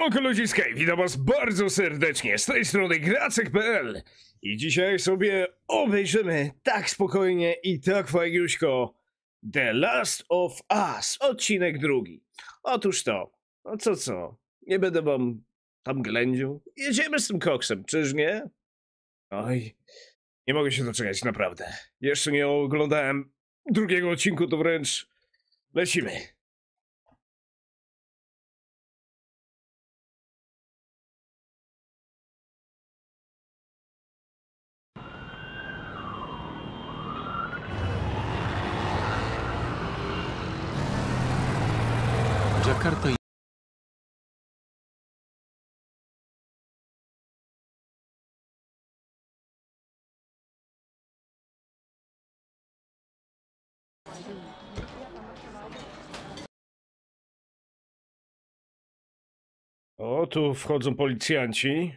Siemanko ludziska i witam was bardzo serdecznie z tej strony gracek.pl i dzisiaj sobie obejrzymy tak spokojnie i tak fajniuśko The Last of Us, odcinek drugi. Otóż to, no co co, nie będę wam tam ględził. Jedziemy z tym koksem, czyż nie? Oj, nie mogę się doczekać, naprawdę. Jeszcze nie oglądałem drugiego odcinku, to wręcz lecimy. Jakarta i O, tu wchodzą policjanci.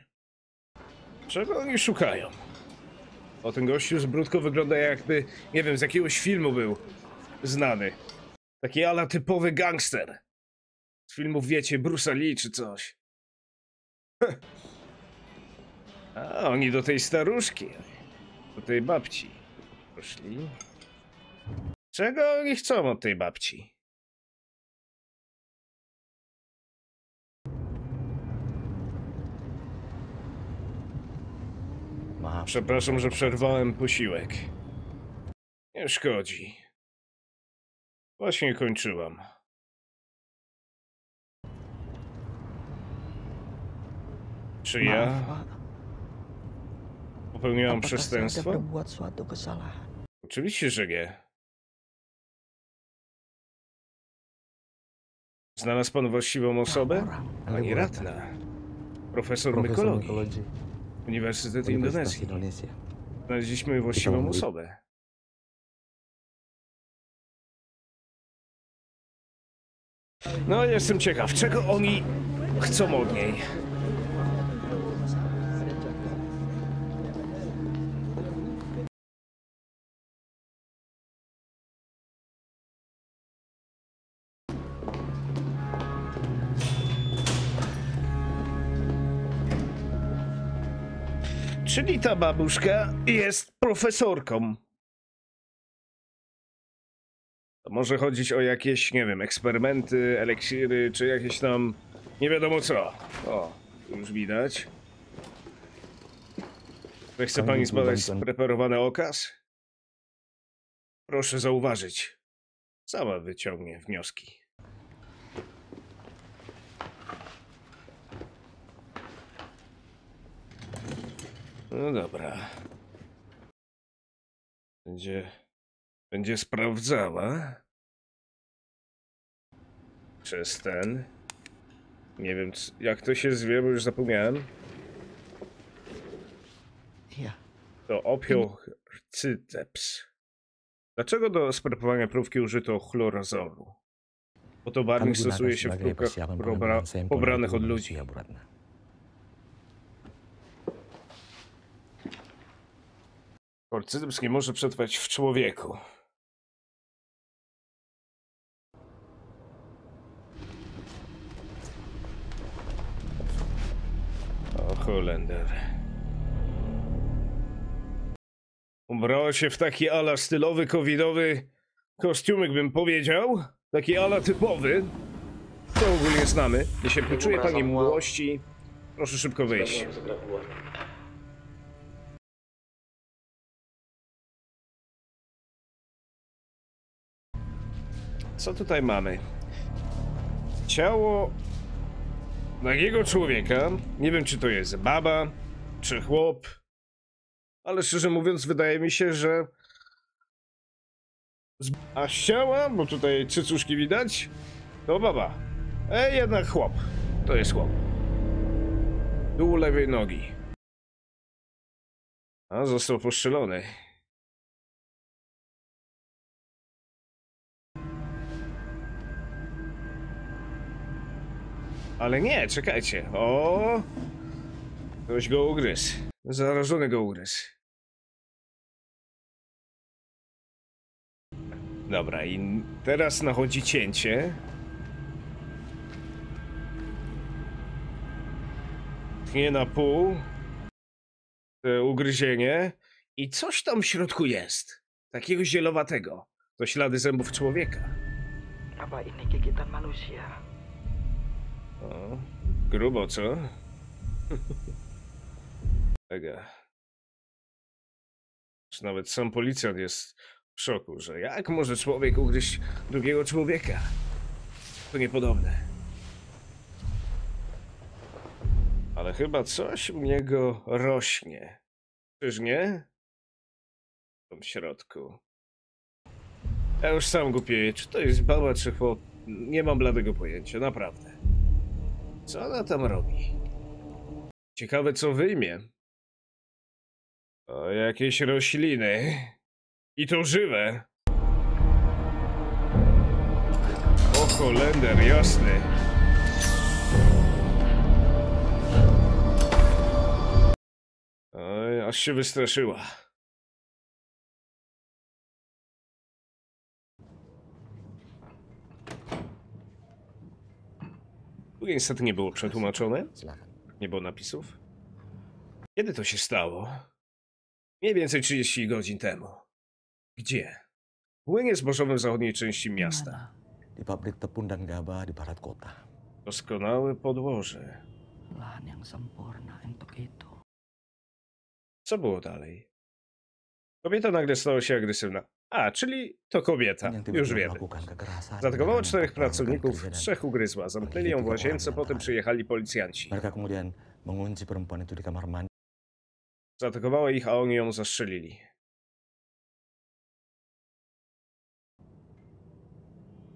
Czego oni szukają? O, ten gościu z brudką wygląda jakby, nie wiem, z jakiegoś filmu był znany. Taki ala typowy gangster. Z filmów, wiecie, Bruce'a Lee czy coś. A, oni do tej staruszki. Do tej babci. Poszli. Czego oni chcą od tej babci? ma Przepraszam, że przerwałem posiłek. Nie szkodzi. Właśnie kończyłam. Czy ja popełniłam przestępstwo? Oczywiście, że nie. Znalazł pan właściwą osobę? Pani Ratna. Profesor mykologii. Uniwersytet Indonezji. Znaleźliśmy właściwą osobę. No, jestem ciekaw, czego oni chcą od niej. Czyli ta babuszka jest profesorką. To może chodzić o jakieś, nie wiem, eksperymenty, eliksiry, czy jakieś tam nie wiadomo co. O, już widać. Chce pani zbadać spreparowany okaz? Proszę zauważyć. Sama wyciągnie wnioski. No dobra. Będzie. Będzie sprawdzała. Przez ten. Nie wiem, jak to się zwie, bo już zapomniałem. To opiocyceps. Dlaczego do sprawowania próbki użyto chlorozolu? Bo to barwnik stosuje się w próbkach pobranych od ludzi. Orcyceps nie może przetrwać w człowieku. O, Holender. Ubrała się w taki ala stylowy, covidowy kostiumek, bym powiedział. Taki ala typowy. To ogólnie znamy. Jeśli poczuje pani młości, proszę szybko wyjść. Co tutaj mamy? Ciało nagiego człowieka. Nie wiem, czy to jest baba, czy chłop. Ale szczerze mówiąc, wydaje mi się, że. z- A ciała, bo tutaj cycuszki widać, to baba. E, jednak chłop. To jest chłop. Dół lewej nogi. A, został postrzelony. Ale nie, czekajcie. O! Ktoś go ugryzł. Zarażony go ugryzł. Dobra, i teraz nachodzi cięcie. tnie na pół. Te ugryzienie. I coś tam w środku jest. Takiego zielowatego. To ślady zębów człowieka. Apa ini gigitan manusia? O, grubo, co? Ega. Już Nawet sam policjant jest w szoku, że jak może człowiek ugryźć drugiego człowieka? To niepodobne. Ale chyba coś u niego rośnie. Czyż nie? W tym środku. Ja już sam głupieję, czy to jest baba, czy chłop. Nie mam bladego pojęcia, naprawdę. Co ona tam robi? Ciekawe, co wyjmie. O, jakieś rośliny. I to żywe. O, Holender, jasny. Oj, aż się wystraszyła. Tu niestety nie było przetłumaczone. Nie było napisów. Kiedy to się stało? Mniej więcej 30 godzin temu. Gdzie? W młynie zbożowym w zachodniej części miasta. Di pabrik tepung dan gabah di barat kota. Doskonałe podłoże. Lahan yang sempurna untuk itu. Co było dalej? Kobieta nagle stała się agresywna. A, czyli to kobieta. Już wiemy. Zaatakowała czterech pracowników, trzech ugryzła. Zamknęli ją w łazience, potem przyjechali policjanci. Zaatakowała ich, a oni ją zastrzelili.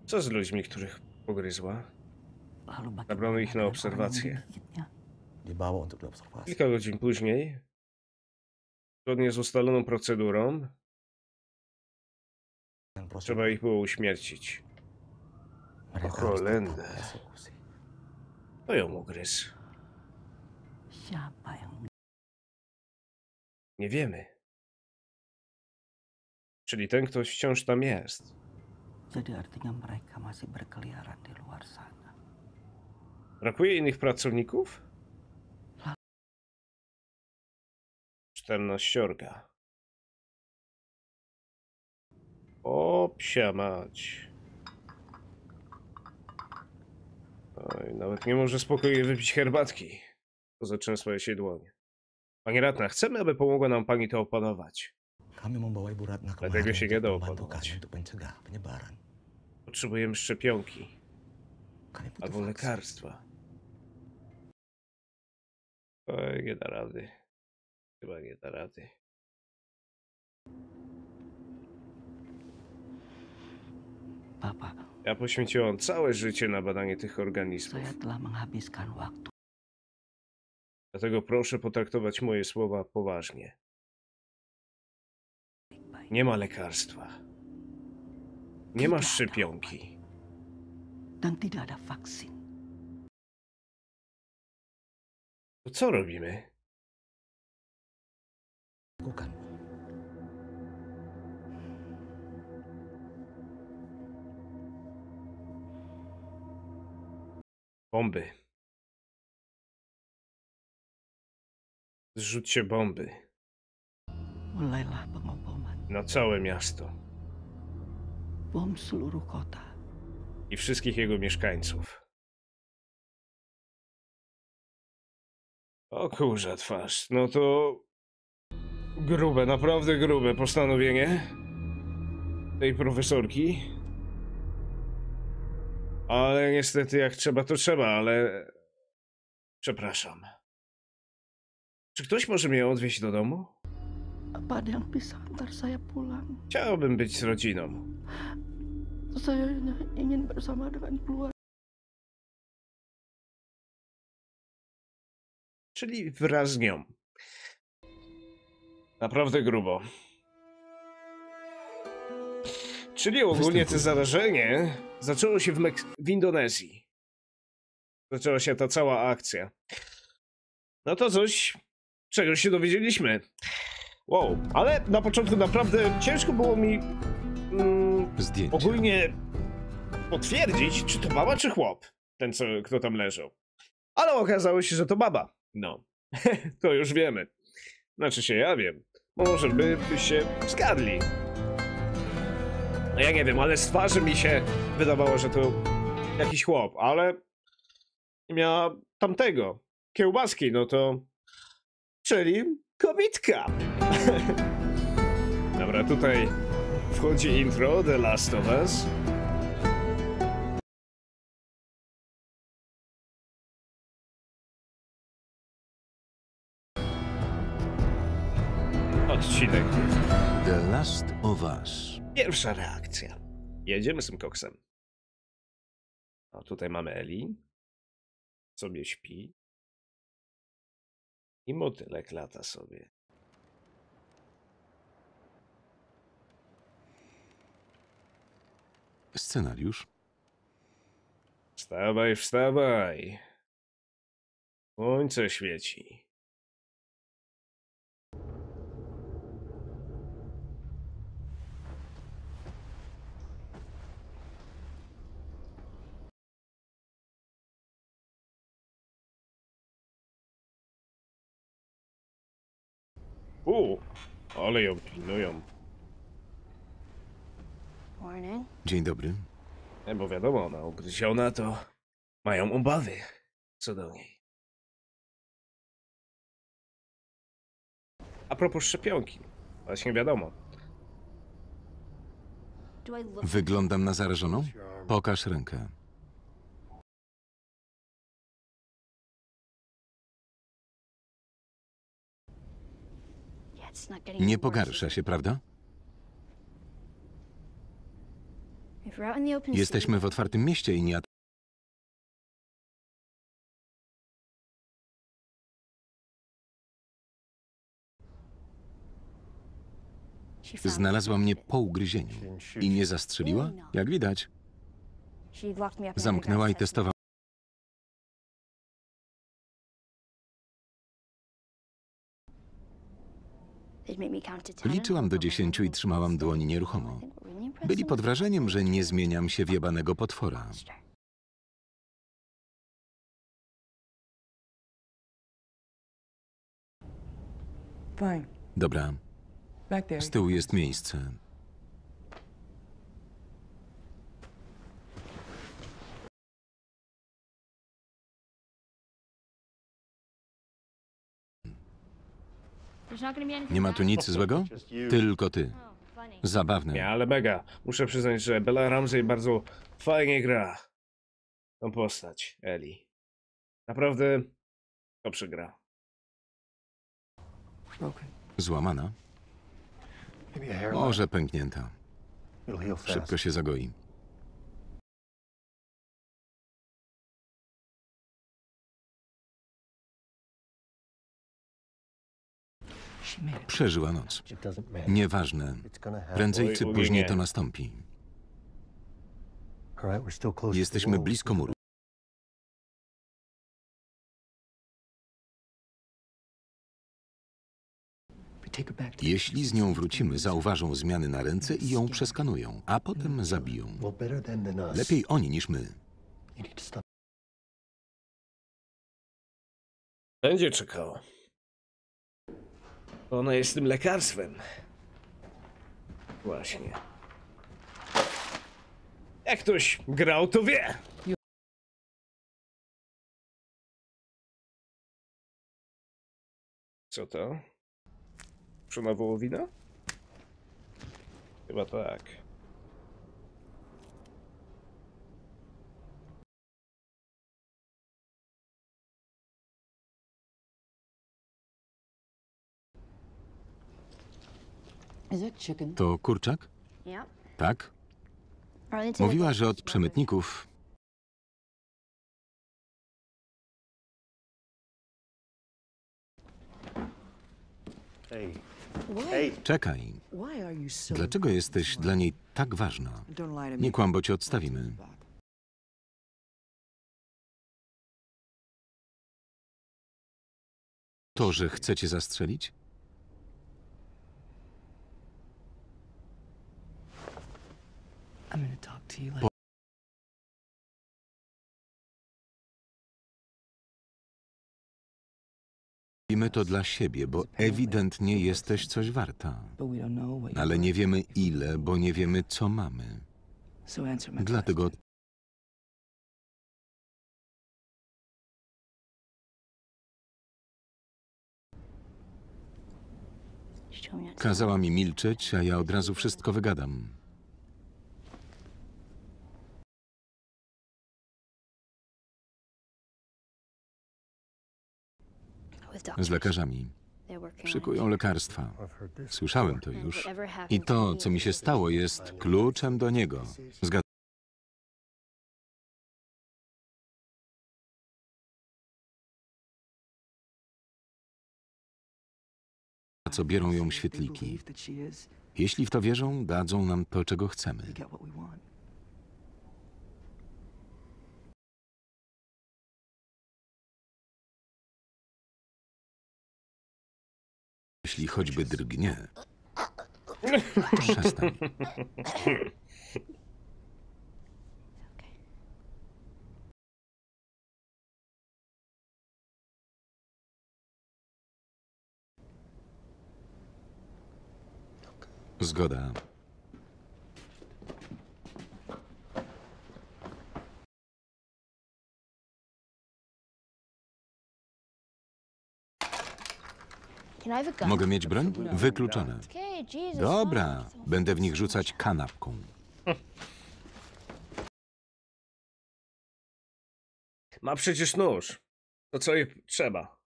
Co z ludźmi, których pogryzła? Zabrano ich na obserwację. Kilka godzin później, zgodnie z ustaloną procedurą, trzeba ich było uśmiercić. dieksekusi. To ją ugryzł. Nie wiemy. Czyli ten ktoś wciąż tam jest. Jadi artinya mereka masih berkeliaran di luar sana. Brakuje innych pracowników? Czternaściorga. O, psia mać. Oj, nawet nie może spokojnie wypić herbatki. Poza trzęsła się dłoń. Pani Ratna, chcemy, aby pomogła nam pani to opanować. Dlatego się nie membantu opanować. Potrzebujemy szczepionki albo lekarstwa. Oj, nie da rady. Chyba nie da rady. Bapak, Ja poświęciłam całe życie na badanie tych organizmów. Dlatego proszę potraktować moje słowa poważnie. Nie ma lekarstwa. Nie ma szczepionki. To co robimy? Lakukan. Bomby. Zrzućcie bomby Mulailah pengoboman. na całe miasto Bom seluruh kota. i wszystkich jego mieszkańców. O kurza twarz, no to grube, naprawdę grube postanowienie tej profesorki. Ale niestety jak trzeba, to trzeba, ale przepraszam. Czy ktoś może mnie odwieźć do domu? Apa ada yang bisa antar saya pulang? Chciałbym być z rodziną. Saya ingin bersama dengan keluarga. Czyli wraz z nią. Naprawdę grubo. Czyli ogólnie to zarażenie zaczęło się w, Meks- w Indonezji. Zaczęła się ta cała akcja. No to coś, czego się dowiedzieliśmy. Wow, ale na początku naprawdę ciężko było mi mm, ogólnie potwierdzić, czy to baba, czy chłop. Ten, co, kto tam leżał. Ale okazało się, że to baba. No, to już wiemy. Znaczy się, ja wiem. Może by byście zgadli. No ja nie wiem, ale z twarzy mi się wydawało, że to jakiś chłop, ale miała tamtego, kiełbaski, no to... Czyli kobitka. Dobra, tutaj wchodzi intro The Last of Us. Odcinek. The Last of Us. Pierwsza reakcja. Jedziemy z tym koksem. O, tutaj mamy Eli. Sobie śpi. I motylek lata sobie. Scenariusz Wstawaj, wstawaj. Słońce świeci. U, ale ją pilnują. Morning. Dzień dobry. Nie, bo wiadomo, ona ugryziona to mają obawy co do niej. A propos szczepionki, właśnie wiadomo. Do I look Wyglądam na zarażoną? Pokaż rękę. Nie pogarsza się, prawda? Jesteśmy w otwartym mieście i nie... Znalazła mnie po ugryzieniu. I nie zastrzeliła? Jak widać, zamknęła i testowała. Liczyłam do dziesięciu i trzymałam dłoń nieruchomo. Byli pod wrażeniem, że nie zmieniam się w jebanego potwora. Dobra, z tyłu jest miejsce. Nie ma tu nic złego? Tylko ty. Zabawne. Nie, ale mega. Muszę przyznać, że Bella Ramsey bardzo fajnie gra tą postać, Eli. Naprawdę dobrze gra. Złamana? Może pęknięta. Szybko się zagoi. Przeżyła noc. Nieważne. Prędzej czy później nie. to nastąpi. Jesteśmy blisko muru. Jeśli z nią wrócimy, zauważą zmiany na ręce i ją przeskanują, a potem zabiją. Lepiej oni niż my. Będzie czekała. Ona jest tym lekarstwem. Właśnie. Jak ktoś grał, to wie. Co to? Przona wołowina? Chyba tak. To kurczak? Tak? Mówiła, że od przemytników. Czekaj. Why are you so? Dlaczego jesteś dla niej tak ważna? Don't lie to me. Nie kłam, bo cię odstawimy. To, że chcecie zastrzelić? Like. Robimy to dla siebie, bo ewidentnie jesteś coś warta. Ale nie wiemy ile, bo nie wiemy co mamy. Dlatego kazała mi milczeć, a ja od razu wszystko wygadam. Z lekarzami. Szykują lekarstwa. Słyszałem to już. I to, co mi się stało, jest kluczem do niego. Zgadzam. co biorą ją świetliki. Jeśli w to wierzą, dadzą nam to, czego chcemy. Jeśli choćby drgnie. Przestań. Zgoda. Can I have a gun? Mogę mieć broń? Wykluczone. Dobra, będę w nich rzucać kanapką. Ma przecież nóż. To co jej trzeba.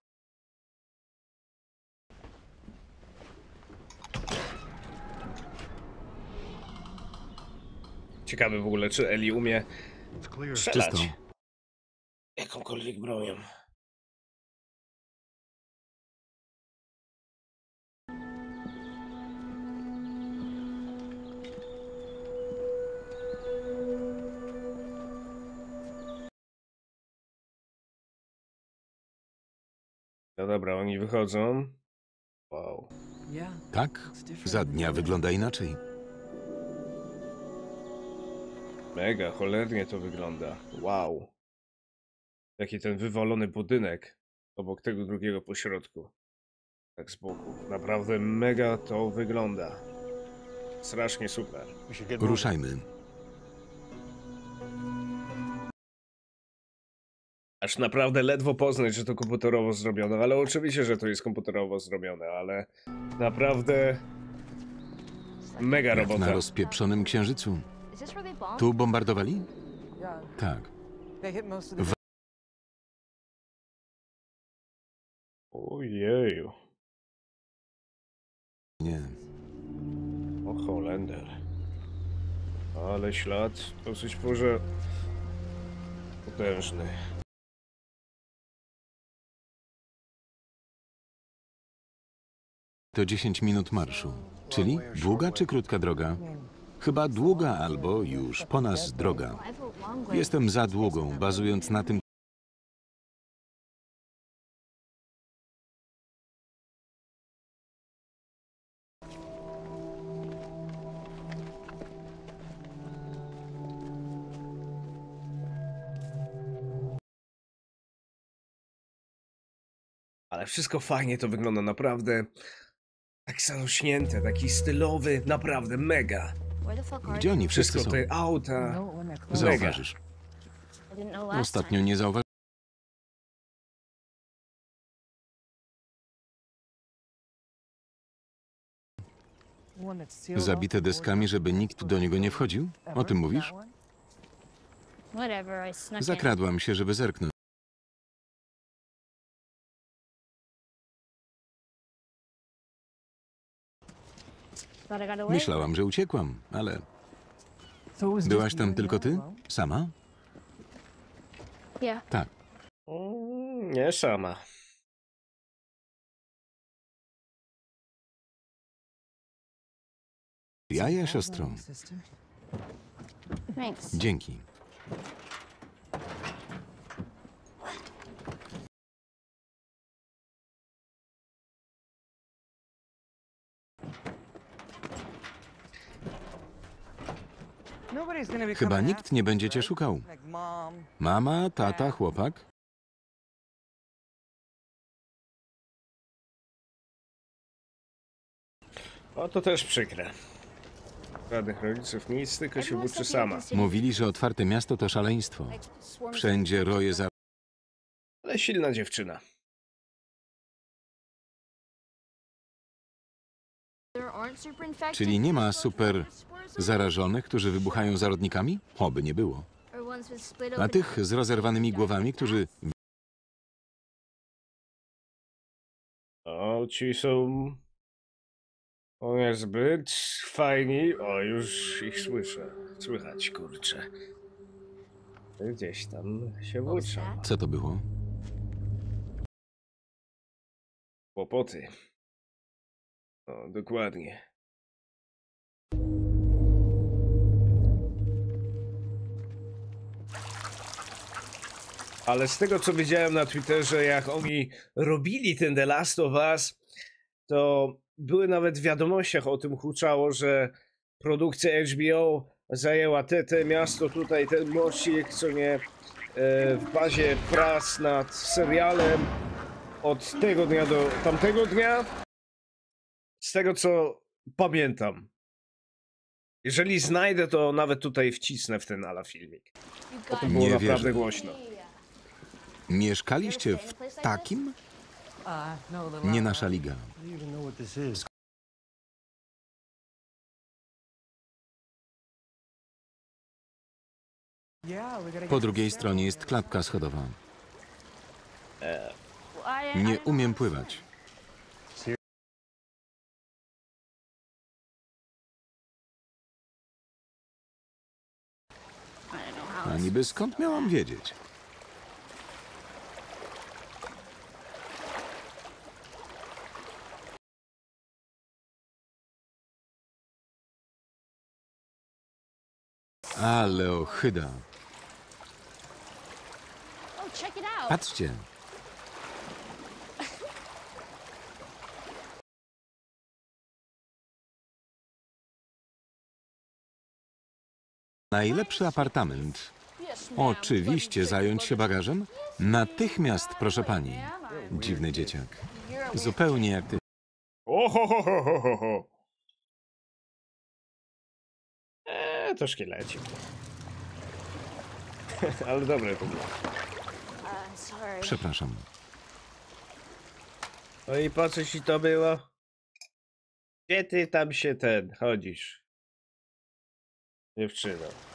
Ciekawe w ogóle, czy Eli umie strzelać. Czysto. Jakąkolwiek bronią. Dobra, oni wychodzą. Wow. Tak? Za dnia wygląda inaczej. Mega, cholernie to wygląda. Wow. Jaki ten wywalony budynek obok tego drugiego pośrodku. Tak z boku. Naprawdę mega to wygląda. Strasznie super. Ruszajmy. Aż naprawdę ledwo poznać, że to komputerowo zrobione, ale oczywiście, że to jest komputerowo zrobione, ale naprawdę mega Jak robota. na rozpieprzonym księżycu. Tu bombardowali? Tak. W- Ojeju. Nie. O Holender. Ale ślad dosyć może potężny. To 10 minut marszu. Czyli długa czy krótka droga? Chyba długa albo już po nas droga. Jestem za długą, bazując na tym, Ale wszystko fajnie to wygląda, naprawdę. Tak zarośnięte, taki stylowy, naprawdę mega. Gdzie oni wszyscy Wszystko są. te auta. No. Zauważysz. Ostatnio nie zauważyłem. Zabite deskami, żeby nikt do niego nie wchodził? O tym mówisz? Zakradłam się, żeby zerknąć. Myślałam, że uciekłam, ale byłaś tam tylko ty? Sama? Yeah. Tak. Mm, Nie sama. Jaja, siostro. Dzięki. Chyba nikt nie będzie cię szukał. Mama, tata, chłopak? O, to też przykre. Żadnych rodziców, nic, tylko się uczy sama. Mówili, że otwarte miasto to szaleństwo. Wszędzie roje za... Ale silna dziewczyna. Czyli nie ma super zarażonych, którzy wybuchają zarodnikami? Oby nie było. A tych z rozerwanymi głowami, którzy O, ci są... O, niezbyt fajni. O, już ich słyszę. Słychać, kurczę. Gdzieś tam się włóczą. Co to było? Kłopoty. O, dokładnie. Ale z tego co widziałem na Twitterze, jak oni robili ten The Last of Us, to były nawet w wiadomościach o tym huczało, że produkcja HBO zajęła te, te miasto tutaj, ten mościk, co nie, e, w bazie prac nad serialem od tego dnia do tamtego dnia. Z tego co pamiętam. Jeżeli znajdę, to nawet tutaj wcisnę w ten ala filmik. To było Nie naprawdę wierzę. głośno. Mieszkaliście w takim? Nie nasza liga. Po drugiej stronie jest klatka schodowa. Nie umiem pływać. A niby skąd miałam wiedzieć? Ale ochyda. Patrzcie. Najlepszy apartament. Oczywiście zająć się bagażem? Natychmiast, proszę pani. Dziwny dzieciak. Zupełnie jak ty. Ohohohohoho. Eee, to szkielecik. Ale dobre to było. Przepraszam. No i po co ci to było? Gdzie ty tam się ten chodzisz? Dziewczyno.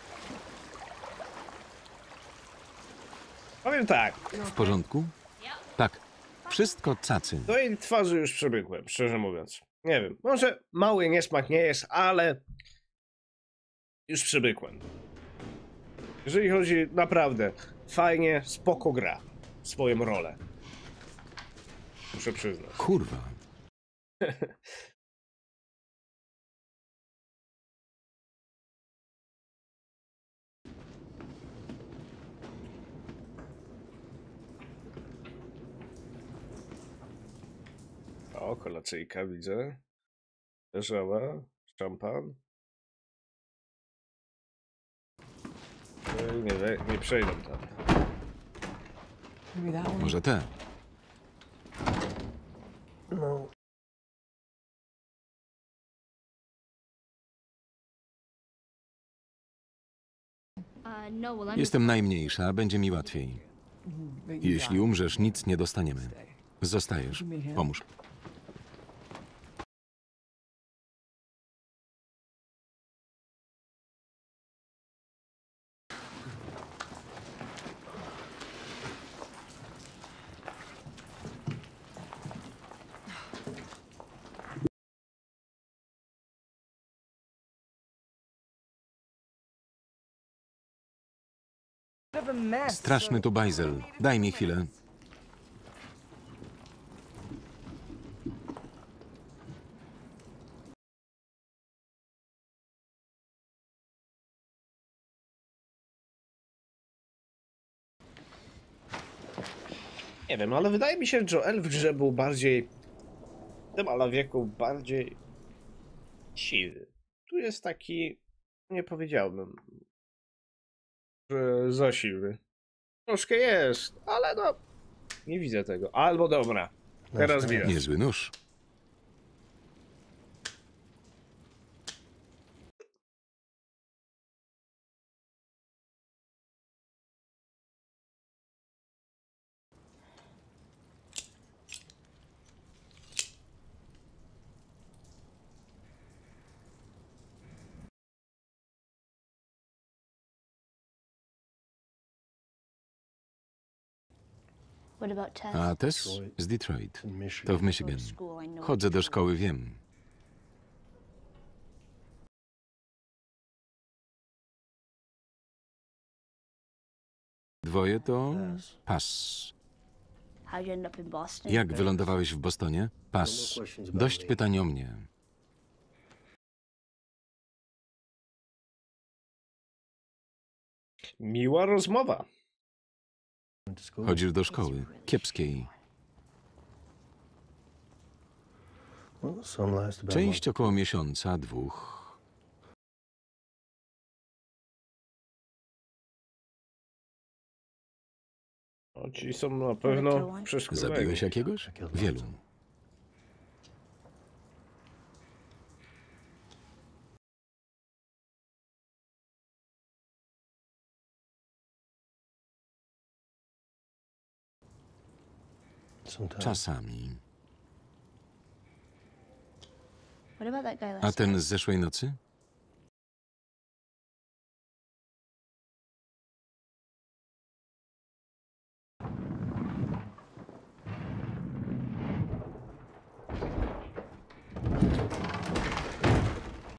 Powiem tak, W porządku? Tak. Wszystko cacy. do jej twarzy już przybygłem, szczerze mówiąc. Nie wiem, może mały niesmak nie jest, ale już przybykłem. Jeżeli chodzi naprawdę, fajnie, spoko gra swoją rolę. Muszę przyznać. Kurwa. O, kolacyjka widzę. Leżała, szampan. Nie, we- nie przejdą tam. Może te. No. Jestem najmniejsza, będzie mi łatwiej. You Jeśli umrzesz, nic nie dostaniemy. Zostajesz. Pomóż. Straszny tu bajzel. Daj mi chwilę. Nie wiem, ale wydaje mi się, że Joel w grze był bardziej w tym ala wieku bardziej siwy. Tu jest taki, nie powiedziałbym, że za siwy. Troszkę jest, ale no, nie widzę tego. Albo dobra, teraz widać. Niezły nóż. A Tess z Detroit. To w Michigan. School, I know Chodzę do szkoły, wiem. Dwoje to pas. How'd you end up in Boston? Jak wylądowałeś w Bostonie? Pas. Dość pytań o mnie. Miła rozmowa. Chodzisz do szkoły. Kiepskiej. Część około miesiąca, dwóch. O, ci są na pewno Zabiłeś przeszkoleni. jakiegoś? Wielu. Czasami. What about that guy last A ten z zeszłej nocy?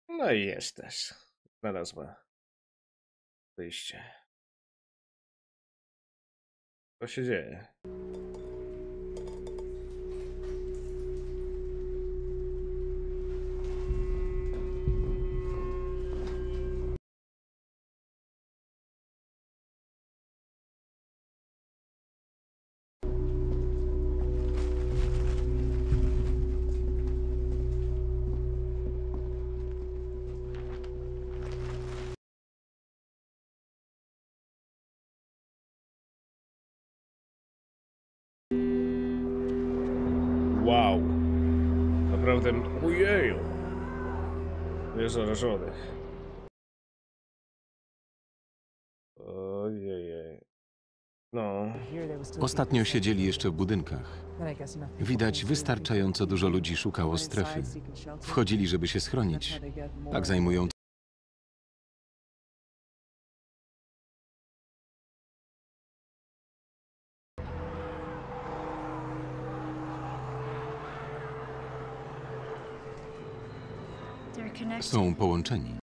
No i jest też. Znalazła wyjście. Co się dzieje? Zarażonych. No. Ostatnio siedzieli jeszcze w budynkach. Widać, wystarczająco dużo ludzi szukało strefy. Wchodzili, żeby się schronić. Tak zajmują są połączeni.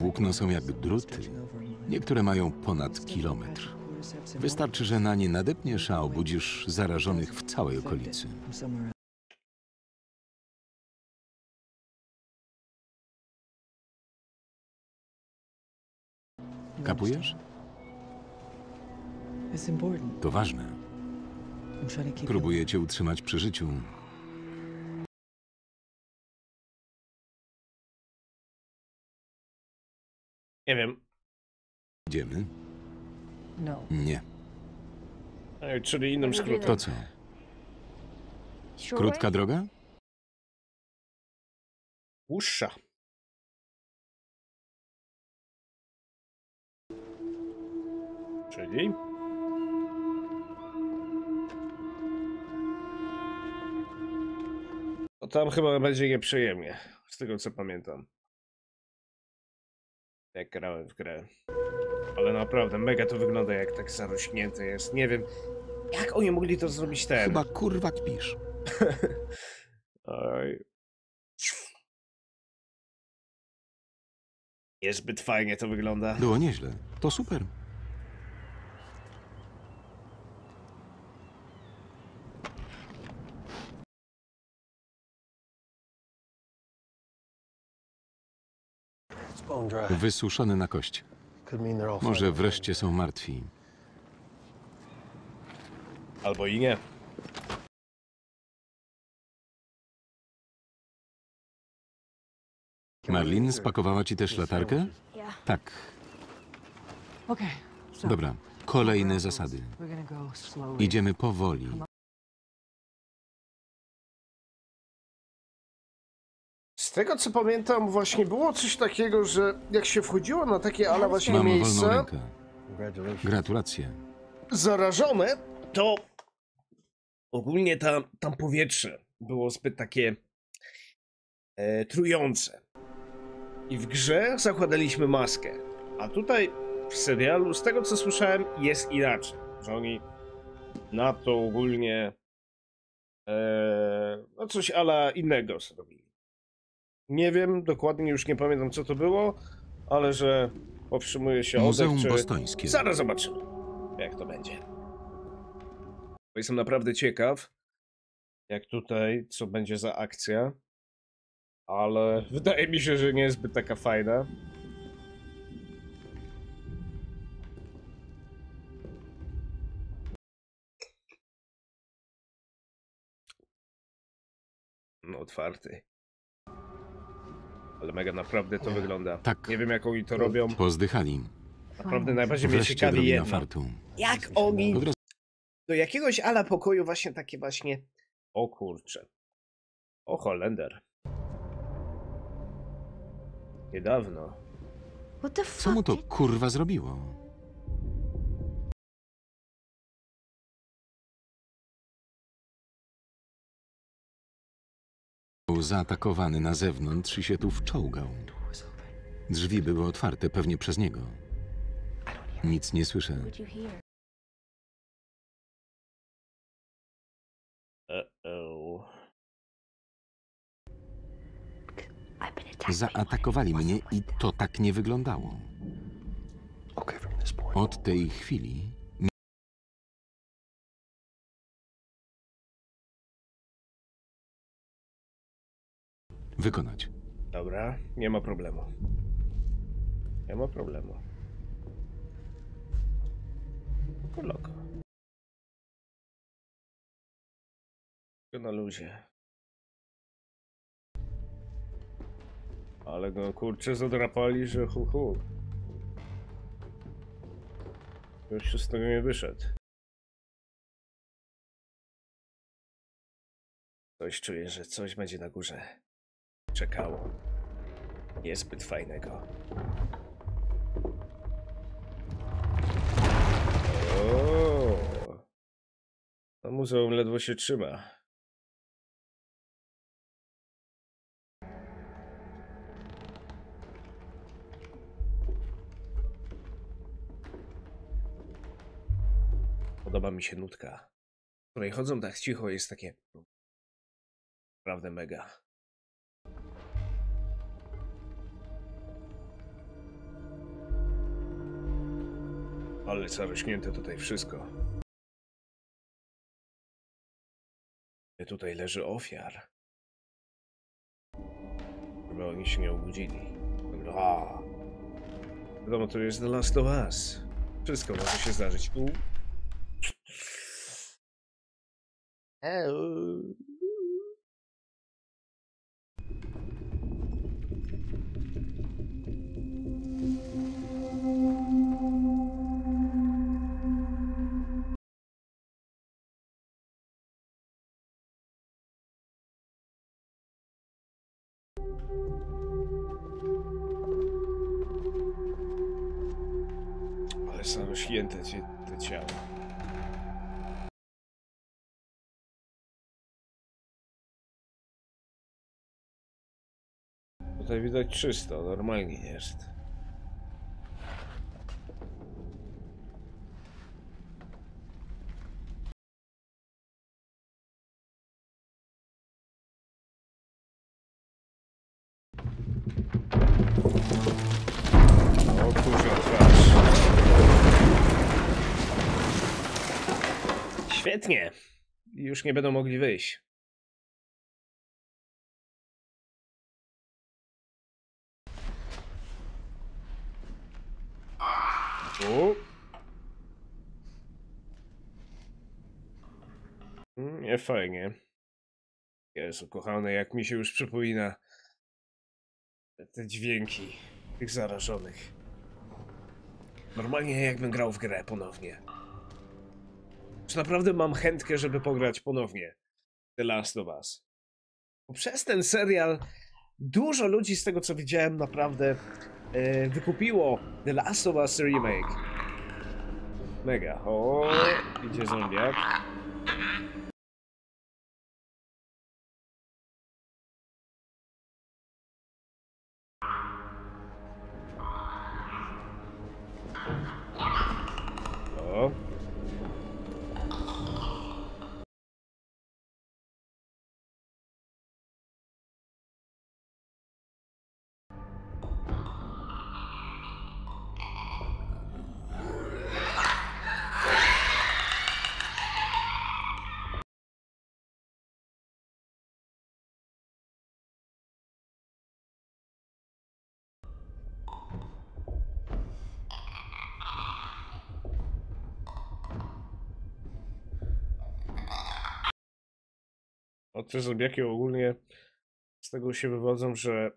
Włókna są jak druty. Niektóre mają ponad kilometr. Wystarczy, że na nie nadepniesz, a obudzisz zarażonych w całej okolicy. Kapujesz? To ważne. Próbuję cię utrzymać przy życiu. Nie wiem. Idziemy? No. Nie. Ej, Czyli innym skrótem. To co? Krótka droga? Dłuższa. Czyli? No tam chyba będzie nieprzyjemnie, z tego co pamiętam. Jak grałem w grę. Ale naprawdę, mega to wygląda jak tak zarośnięte jest. Nie wiem, jak oni mogli to zrobić ten. Chyba kurwa kpisz. Oj. Niezbyt fajnie to wygląda. Było nieźle. To super. Wysuszone na kość. Może wreszcie są martwi. Albo i nie. Marlin spakowała ci też latarkę? Tak. Dobra. Kolejne zasady. Idziemy powoli. Tego co pamiętam, właśnie było coś takiego, że jak się wchodziło na takie ala właśnie Mam wolną miejsca rękę. Congratulations. Gratulacje. zarażone, to ogólnie tam, tam powietrze było zbyt takie e, trujące. I w grze zakładaliśmy maskę. A tutaj w serialu, z tego co słyszałem, jest inaczej. Że oni na to ogólnie e, no coś ala innego zrobili. Nie wiem, dokładnie już nie pamiętam co to było, ale że powstrzymuje się Muzeum oddech, czy... Bostońskie. Zaraz zobaczymy, jak to będzie. Bo Jestem naprawdę ciekaw, jak tutaj, co będzie za akcja. Ale wydaje mi się, że nie jest zbyt taka fajna. No, otwarty. Ale mega naprawdę to wygląda. Tak. Nie wiem, jak oni to robią. Pozdychali. Naprawdę najbardziej mnie Wreszcie ciekawi jedno. fartu. Jak oni Od razu do jakiegoś ala pokoju właśnie takie właśnie... O kurcze. O Holender. Niedawno. What the Co mu to kurwa zrobiło? Był zaatakowany na zewnątrz i się tu wczołgał. Drzwi były otwarte pewnie przez niego. Nic nie słyszę. Uh-oh. Zaatakowali mnie i to tak nie wyglądało. Od tej chwili wykonać. Dobra, nie ma problemu. Nie ma problemu. Koloko. Na luzie. Ale go kurczę zadrapali, że hu hu. Już się z tego nie wyszedł. Coś czuję, że coś będzie na górze czekało. Niezbyt fajnego. To muzeum ledwo się trzyma. Podoba mi się nutka, której chodzą tak cicho, jest takie... Naprawdę mega. Ale zarośnięte tutaj wszystko. Tutaj leży ofiar? Żeby oni się nie obudzili. A. Wiadomo, to jest The Last of Us. Wszystko może się zdarzyć. U. Eee. Tutaj widać czysto, normalnie jest. Świetnie. Już nie będą mogli wyjść. U. Mm, Nie fajnie. Jezu, kochany, jak mi się już przypomina te- dźwięki tych zarażonych. Normalnie jakbym grał w grę ponownie. Czy naprawdę mam chętkę, żeby pograć ponownie The Last of Us? Bo przez ten serial dużo ludzi z tego co widziałem naprawdę wykupiło The Last of Us Remake. Mega. O, idzie zombiak. O te zombiaki ogólnie z tego się wywodzą, że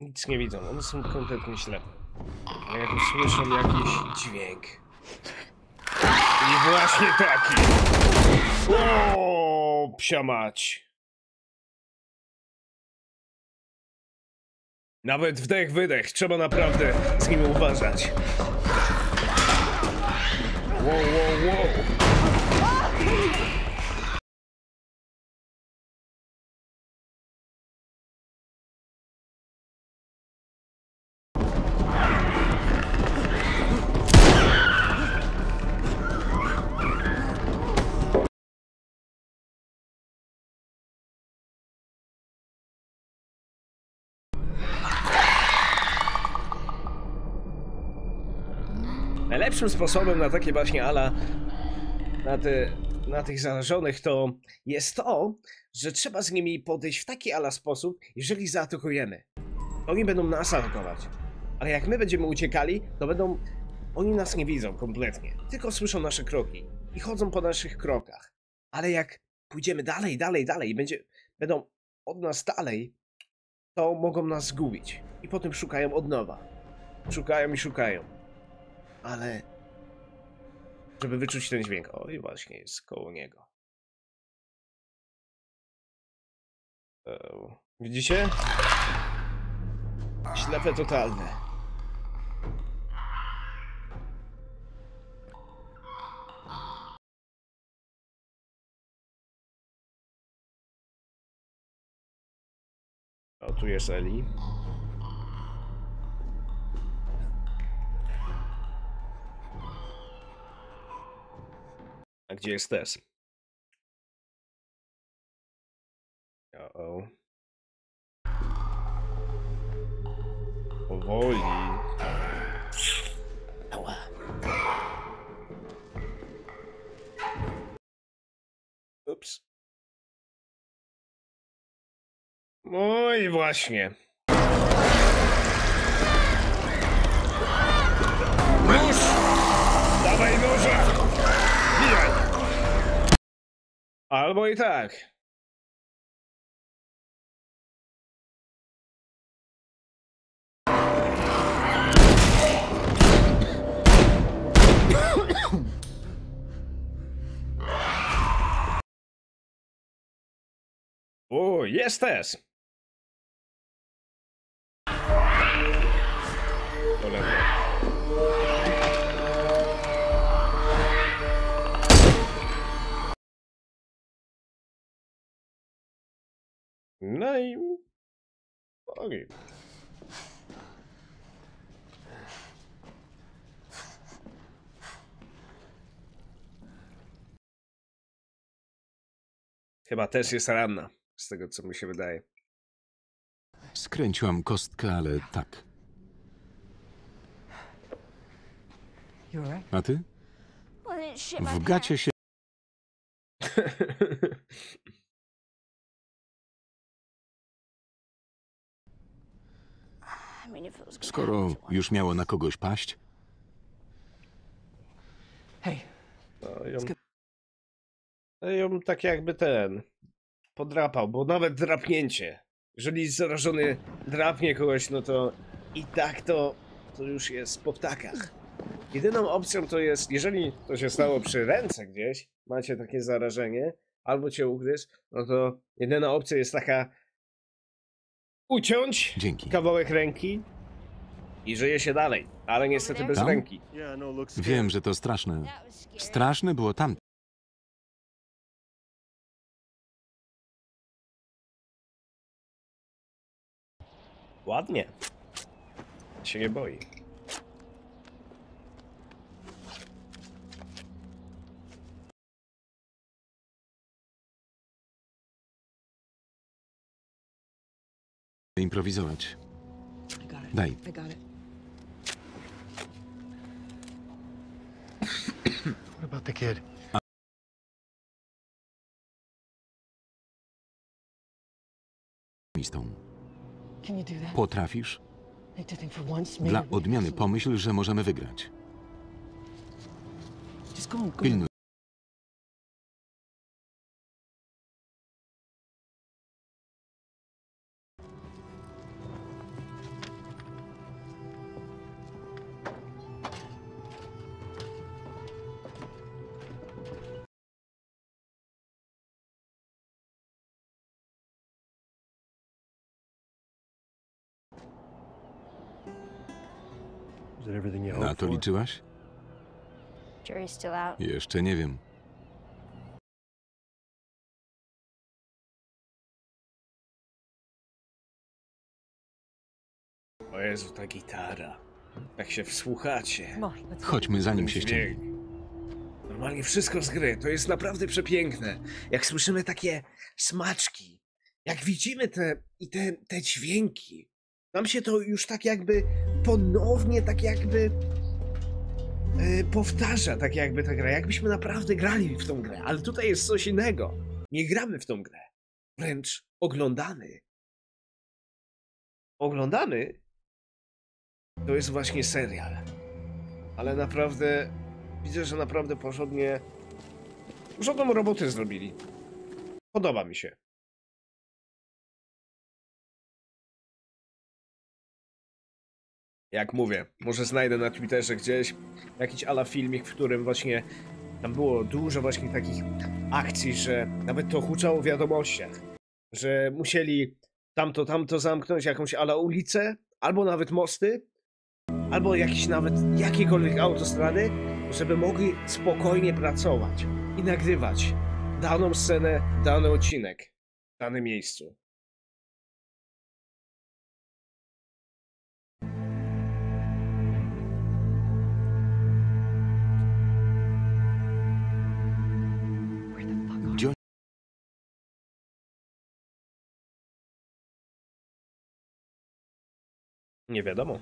nic nie widzą. One są kompletnie ślepe. A jak usłyszą jakiś dźwięk. I właśnie taki. O, psia mać. Nawet wdech, wydech. Trzeba naprawdę z nim uważać. Wow, wow, wow. Najlepszym sposobem na takie właśnie ala, na, na tych zarażonych, to jest to, że trzeba z nimi podejść w taki ala sposób, jeżeli zaatakujemy. Oni będą nas atakować. Ale jak my będziemy uciekali, to będą. Oni nas nie widzą kompletnie. Tylko słyszą nasze kroki i chodzą po naszych krokach. Ale jak pójdziemy dalej, dalej, dalej i będzie, będą od nas dalej, to mogą nas zgubić. I potem szukają od nowa. Szukają i szukają ale żeby wyczuć ten dźwięk. O, i właśnie jest koło niego. Eee, Widzicie? Ślepe totalne. O, tu jest Eli. A gdzie jest Tess? O-o. Powoli. Ała. Ups. No i właśnie. Albo i tak. O, jest też. Po lewej. No i... Okej. Chyba też jest ranna, z tego co mi się wydaje. Skręciłam kostkę, ale tak. A ty? W gacie się Skoro już miało na kogoś paść, Hey, No, ją... No, ją tak jakby ten... Podrapał, bo nawet drapnięcie. Jeżeli zarażony drapnie kogoś, no to i tak to, to już jest po ptakach. Jedyną opcją to jest, jeżeli to się stało przy ręce gdzieś, macie takie zarażenie, albo cię ugryzł, no to jedyna opcja jest taka uciąć dzięki. kawałek ręki i żyje się dalej, ale niestety bez Tam? ręki. Wiem, że to straszne. Straszne było tam. Ładnie. Się nie boi. Improwizować. Daj. What about the kid? Mistą. Can you do that? Potrafisz? Like to think for once, maybe Dla we can odmiany pomyśl, że możemy wygrać. Just go and go. Pilnuj Na to liczyłaś? Jury's still out. Jeszcze nie wiem. O Jezu, ta gitara. Jak się wsłuchacie. Go. Chodźmy, zanim się ściemni. Normalnie wszystko z gry. To jest naprawdę przepiękne. Jak słyszymy takie smaczki, jak widzimy te i te, te dźwięki, nam się to już tak jakby ponownie, tak jakby e, powtarza, tak jakby ta gra. Jakbyśmy naprawdę grali w tą grę. Ale tutaj jest coś innego. Nie gramy w tą grę. Wręcz oglądamy. Oglądamy to jest właśnie serial. Ale naprawdę widzę, że naprawdę porządnie porządną robotę zrobili. Podoba mi się. Jak mówię, może znajdę na Twitterze gdzieś jakiś ala filmik, w którym właśnie tam było dużo właśnie takich akcji, że nawet to huczało w wiadomościach, że musieli tamto, tamto zamknąć, jakąś ala ulicę, albo nawet mosty, albo jakieś nawet jakiekolwiek autostrady, żeby mogli spokojnie pracować i nagrywać daną scenę, dany odcinek w danym miejscu. Nie wiadomo.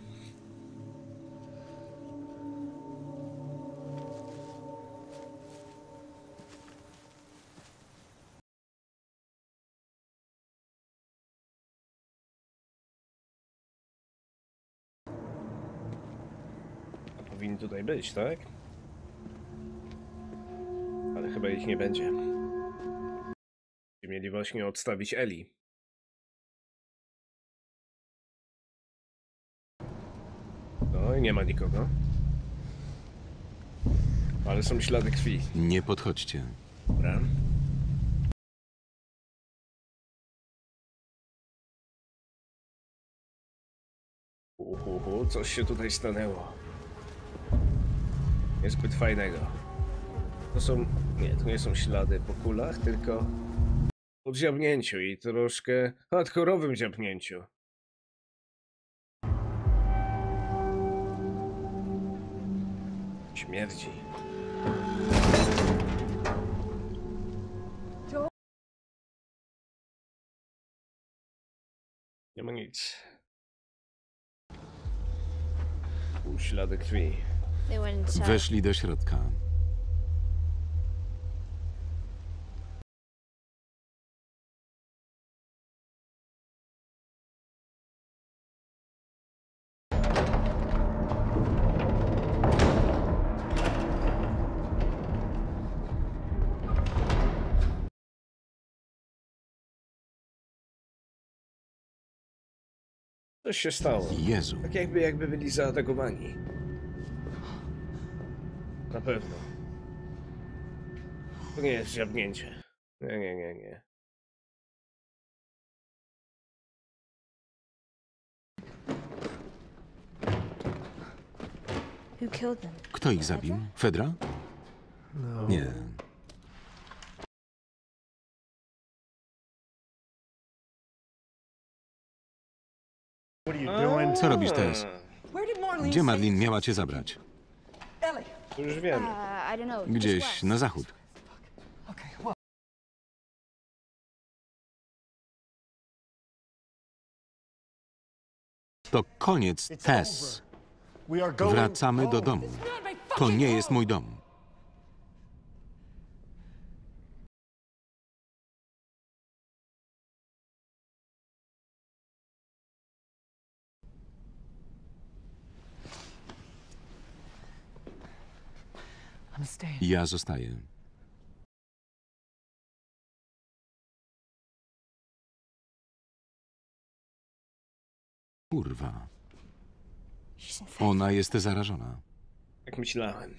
Powinni tutaj być, tak? Ale chyba ich nie będzie. Mieli właśnie odstawić Eli. Nie ma nikogo. Ale są ślady krwi. Nie podchodźcie. Dobra. Uhuhu, coś się tutaj stanęło. Niezbyt fajnego. To są... Nie, to nie są ślady po kulach, tylko po dziabnięciu i troszkę hardkorowym dziabnięciu. Śmierdzi. Nie ma nic. Tu ślady krwi. Weszli do środka. Coś się stało. Jezu. Tak jakby, jakby byli zaatakowani. Na pewno. To nie jest ziabnięcie. Nie, nie, nie, nie. Who killed them? Kto ich zabił? Fedra? Nie. Co robisz Marlene Gdzie Marlin miała cię zabrać? To już wiemy. Gdzieś na zachód. To koniec Tess. Wracamy do domu. To nie jest mój dom. Ja zostaję. Kurwa. Ona jest zarażona. Jak myślałem.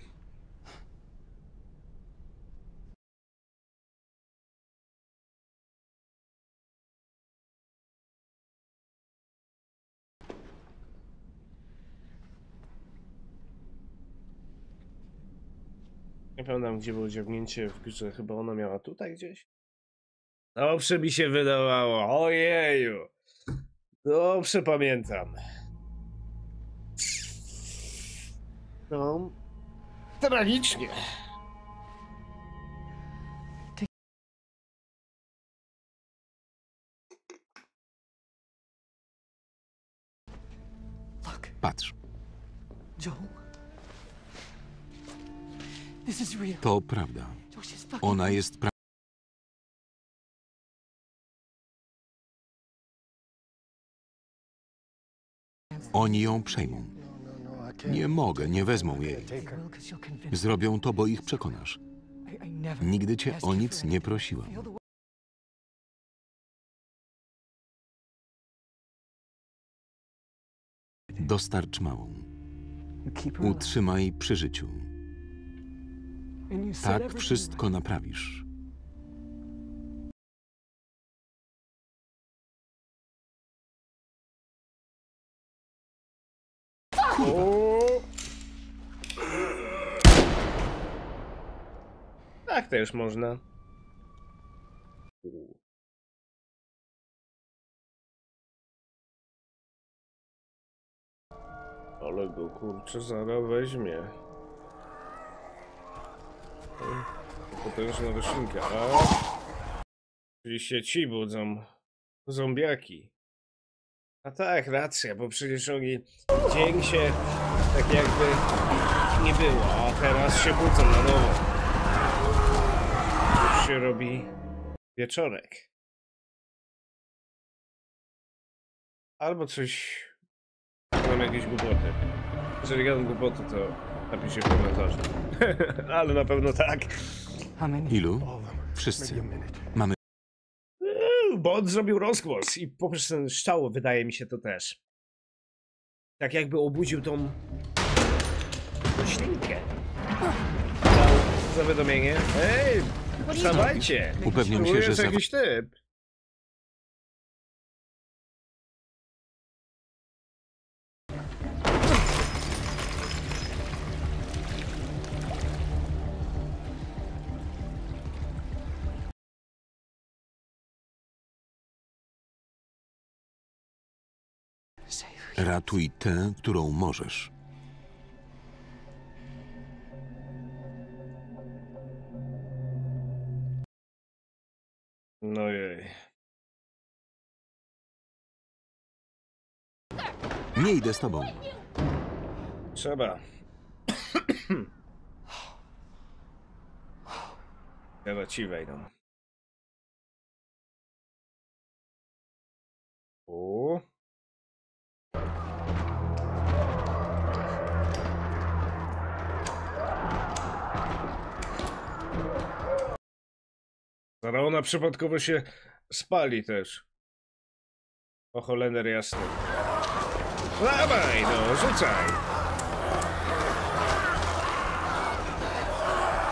Nie pamiętam, gdzie było dziabnięcie w grze. Chyba ona miała tutaj gdzieś? Dobrze mi się wydawało. Ojeju. Dobrze pamiętam. No. Tragicznie. Patrz, Joel. This is real. to prawda. Ona jest pra... Oni ją przejmą. No, I can't. Nie mogę, nie wezmą jej. Zrobią to, bo ich przekonasz. Nigdy cię o nic nie prosiłam. Dostarcz małą. Utrzymaj przy życiu. Tak wszystko naprawisz. Tak też można. U. Ale go kurczę zaraz weźmie. Potężna roślinka. A? Oczywiście ci budzą zombiaki. A tak, racja, bo przecież oni dzień się tak jakby nie było, a teraz się budzą na nowo. Już się robi wieczorek. Albo coś... Mam jakieś głupoty. Jeżeli gadam głupoty, to napiszcie w komentarzu. Ale na pewno tak. Ilu? Wszyscy. Mamy Bo on zrobił rozgłos i poprzez ten szczał wydaje mi się to też. Tak jakby obudził tą roślinkę. Zawiadomienie. Ej, wstawajcie! Upewniam się, że jest jakiś typ. Ratuj tę, którą możesz. No jej. Nie idę z tobą. Trzeba. Teraz ci wejdą. O. Zaraz ona przypadkowo się spali też. O Holender jasny. Dawaj, no, rzucaj.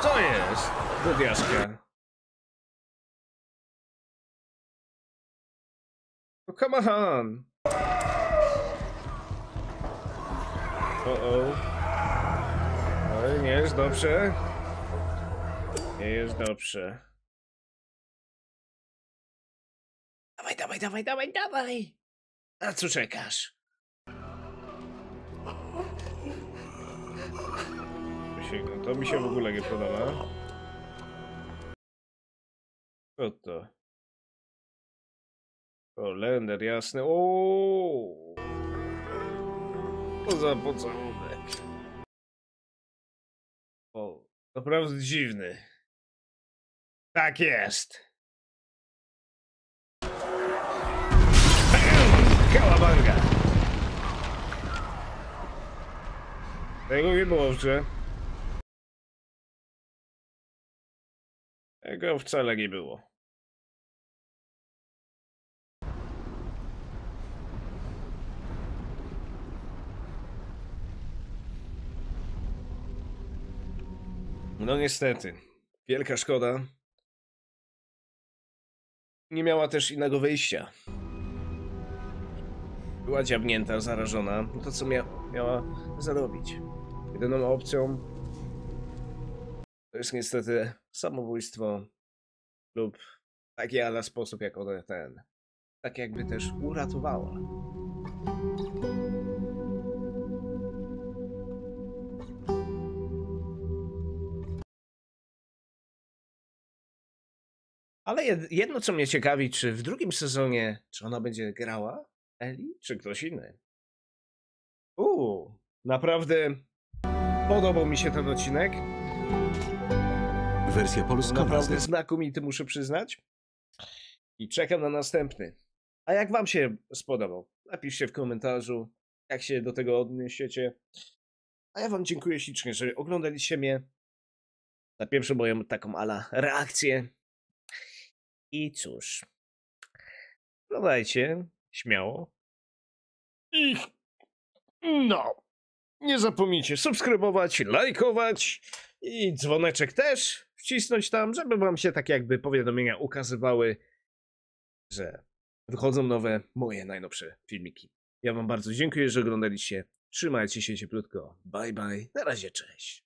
Co jest? Do diaska. No come on. O o. Oj, nie jest dobrze. Nie jest dobrze. Dawaj, dawaj, dawaj, dawaj, dawaj. Na co czekasz? To mi się w ogóle nie podoba. Co to? Kolender, jasny. O! Za pocałunek. O, naprawdę dziwny. Tak jest. Kałabanga. Tego nie było w. Tego wcale nie było. No niestety. Wielka szkoda. Nie miała też innego wyjścia. Była dziabnięta, zarażona. No to co mia miała zrobić? Jedyną opcją To jest niestety samobójstwo lub taki ala sposób, jak ona ten, tak jakby też uratowała. Ale jed- jedno, co mnie ciekawi, czy w drugim sezonie, czy ona będzie grała Eli, czy ktoś inny? Uuu, naprawdę podobał mi się ten odcinek. Wersja polska Naprawdę znakomity, muszę przyznać. I czekam na następny. A jak wam się spodobał? Napiszcie w komentarzu, jak się do tego odniesiecie. A ja wam dziękuję ślicznie, że oglądaliście mnie. Na pierwszą moją taką ala reakcję. I cóż. Oglądajcie śmiało. I no. Nie zapomnijcie subskrybować, lajkować i dzwoneczek też wcisnąć tam, żeby wam się tak jakby powiadomienia ukazywały, że wychodzą nowe moje najnowsze filmiki. Ja wam bardzo dziękuję, że oglądaliście. Trzymajcie się cieplutko. Bye bye. Na razie, cześć.